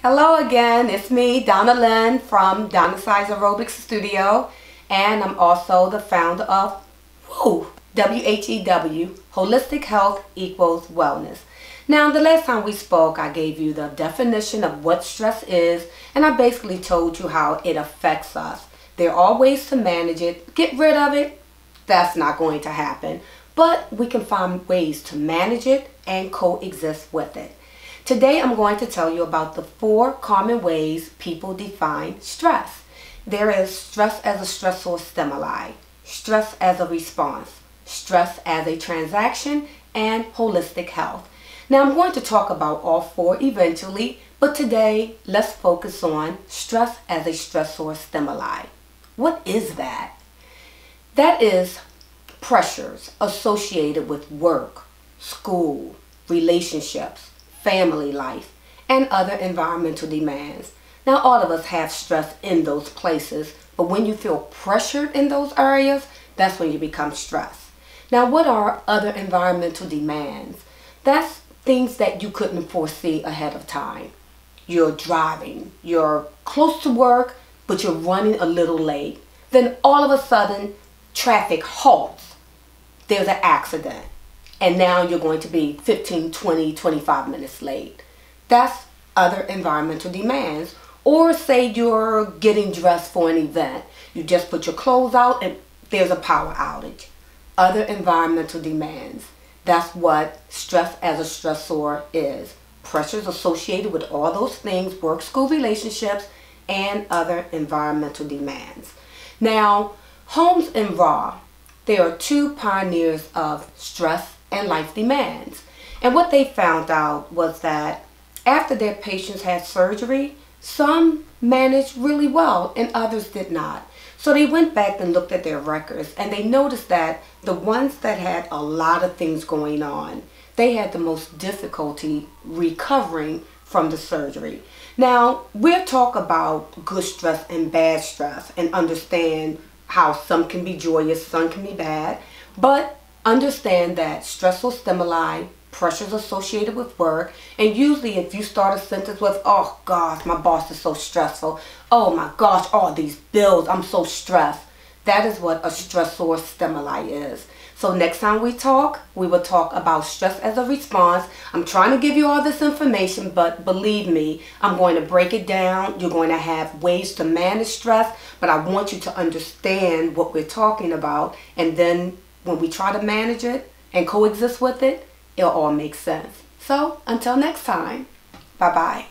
Hello again, it's me, Donna Lynn from Donna Size Aerobics Studio, and I'm also the founder of WHEW, W-H-E-W, Holistic Health Equals Wellness. Now, the last time we spoke, I gave you the definition of what stress is, and I basically told you how it affects us. There are ways to manage it. Get rid of it, that's not going to happen. But we can find ways to manage it and coexist with it. Today I'm going to tell you about the four common ways people define stress. There is stress as a stressor stimuli, stress as a response, stress as a transaction, and holistic health. Now I'm going to talk about all four eventually, but today let's focus on stress as a stressor stimuli. What is that? That is pressures associated with work, school, relationships, family life, and other environmental demands. Now, all of us have stress in those places, but when you feel pressured in those areas, that's when you become stressed. Now, what are other environmental demands? That's things that you couldn't foresee ahead of time. You're driving, you're close to work, but you're running a little late. Then all of a sudden, traffic halts. There's an accident and now you're going to be 15, 20, 25 minutes late. That's other environmental demands. Or say you're getting dressed for an event. You just put your clothes out and there's a power outage. Other environmental demands. That's what stress as a stressor is. Pressures associated with all those things, work, school relationships, and other environmental demands. Now, Holmes and Rahe, they are two pioneers of stress and life demands. And what they found out was that after their patients had surgery, some managed really well and others did not. So they went back and looked at their records and they noticed that the ones that had a lot of things going on, they had the most difficulty recovering from the surgery. Now, we'll talk about good stress and bad stress and understand how some can be joyous, some can be bad. But Understand that stressful stimuli, pressures associated with work, and usually if you start a sentence with, oh gosh, my boss is so stressful, oh my gosh, all these bills, I'm so stressed. That is what a stressor stimuli is. So next time we talk, we will talk about stress as a response. I'm trying to give you all this information, but believe me, I'm going to break it down. You're going to have ways to manage stress, but I want you to understand what we're talking about and then when we try to manage it and coexist with it, it'll all make sense. So until next time, bye-bye.